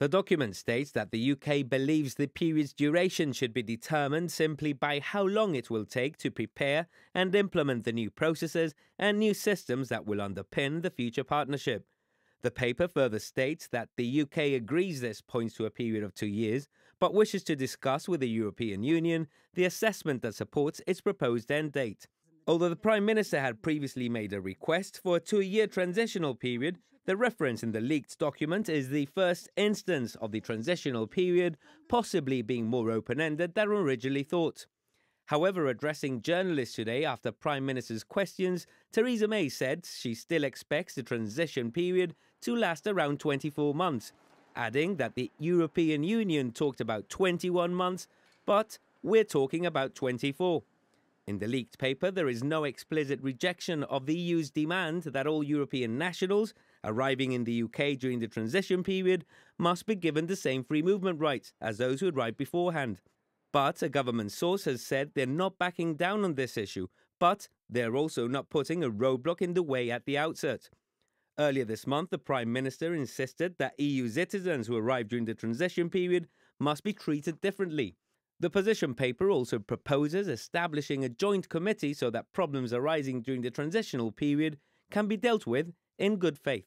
The document states that the UK believes the period's duration should be determined simply by how long it will take to prepare and implement the new processes and new systems that will underpin the future partnership. The paper further states that the UK agrees this points to a period of two years, but wishes to discuss with the European Union the assessment that supports its proposed end date. Although the Prime Minister had previously made a request for a two year transitional period, the reference in the leaked document is the first instance of the transitional period possibly being more open ended than originally thought. However, addressing journalists today after Prime Minister's questions, Theresa May said she still expects the transition period to last around 24 months, adding that the European Union talked about 21 months, but we're talking about 24. In the leaked paper, there is no explicit rejection of the EU's demand that all European nationals arriving in the UK during the transition period must be given the same free movement rights as those who arrived beforehand. But a government source has said they're not backing down on this issue, but they're also not putting a roadblock in the way at the outset. Earlier this month, the Prime Minister insisted that EU citizens who arrive during the transition period must be treated differently. The position paper also proposes establishing a joint committee so that problems arising during the transitional period can be dealt with in good faith.